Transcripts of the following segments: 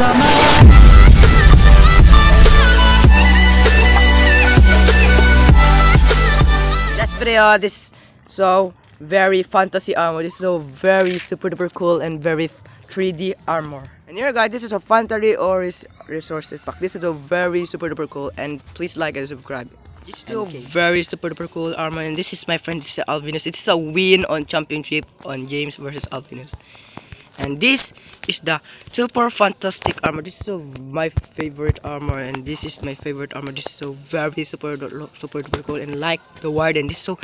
That's video. This so very fantasy armor. This is so very super duper cool and very 3D armor. And here guys, this is a fantasy or resources pack. This is a very super duper cool and please like and subscribe. This is a very super duper cool armor and this is my friend this is Alvinus. It is a win on championship on James versus Alvinus. And this is the super fantastic armor. This is so my favorite armor, and this is my favorite armor. This is so very super super duper cool, and like the wide and this is so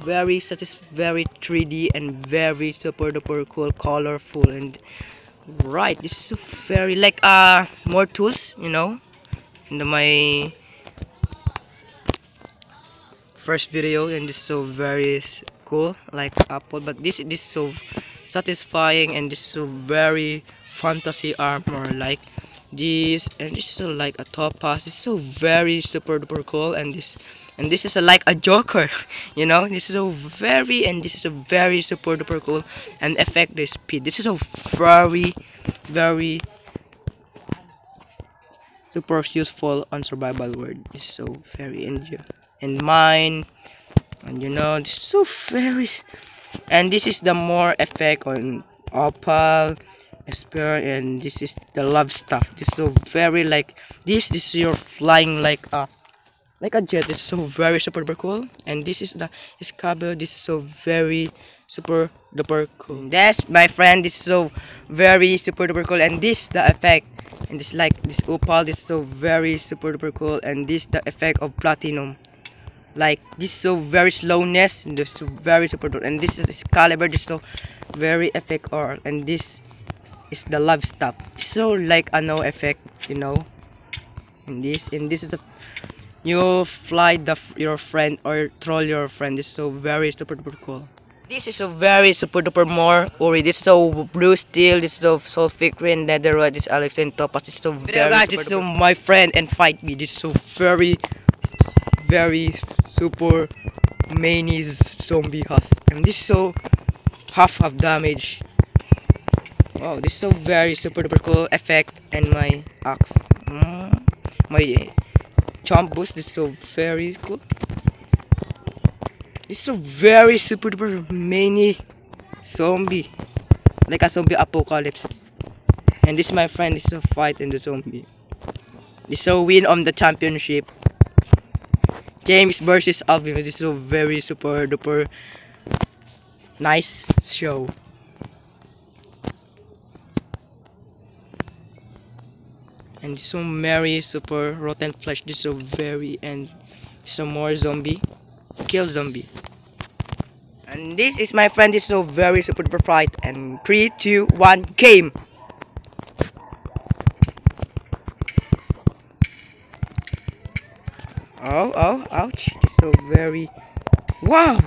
very satis very 3D and very super duper cool, colorful, and right. This is so very like uh more tools, you know, in the, my first video, and this is so very cool, like Apple. But this this is so satisfying and this is a very fantasy armor like this. And this is so like a topaz it's so very super duper cool. And this and this is a, like a joker you know? This is a very and this is a very super duper cool. And effect the speed. This is a very very super useful on survival world it's so very enjoy and mine and you know is so very and this is the more effect on opal spear and this is the love stuff. This is so very like this this is your flying like a like a jet. This is so very super duper cool. And this is the Excalibur this is so very super duper cool. That's my friend this is so very super duper cool. And this the effect. And this like this opal this is so very super duper cool. And this the effect of platinum like this is so very slowness this is very super duper and this is Excalibur this is so very effect or and this is the love stuff. So like a no effect you know? And this and this is the you fly the your friend or troll your friend. This is so very super duper cool. This is so very super duper more or this is so blue steel this is so sulfuric green netherite this is alex and topaz. This is so very guys, this is so my friend and fight me. This is so very very super many zombie husk and this is so half of damage. Wow this is so very super duper cool effect and my axe. Mm, my jump boost is so very cool. This is so very super duper many zombie like a zombie apocalypse. And this my friend this is a fight in the zombie. This is a win on the championship James versus Alvin. This is a very super duper nice show. And so Mary super rotten flesh. This is a very and some more zombie. Kill zombie. And this is my friend. This is a very super duper fight. And three, two, one, game. Oh, oh, ouch. So very. Wow!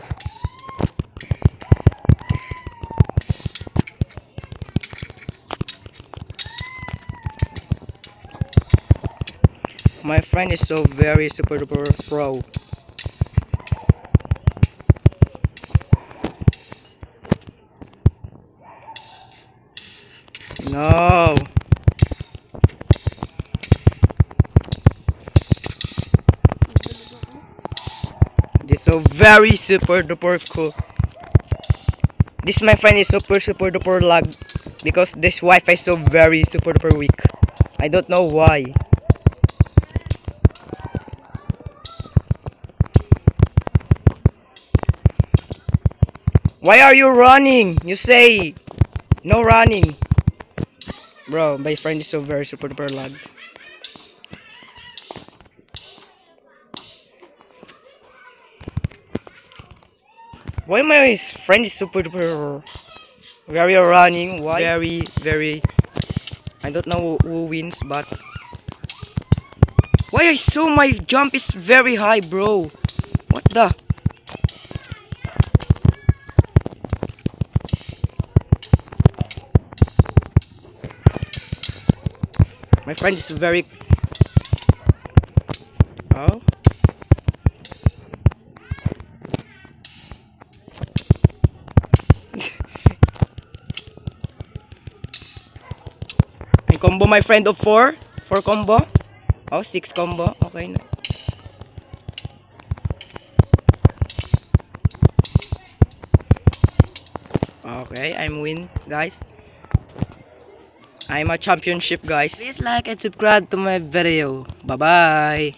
My friend is so very super duper pro. No. So very super duper cool. This my friend is super super duper lag because this Wi-Fi is so very super duper weak. I don't know why. Why are you running? You say no running. Bro, my friend is so very super duper lag. Why my friend is super duper very running? Why? Very, very. I don't know who wins, but why I saw my jump is very high, bro. What the? My friend is very. Combo, my friend of four. Four combo. Oh, six combo. Okay na. Okay, I'm win, guys. I'm a championship, guys. Please like and subscribe to my video. Bye-bye.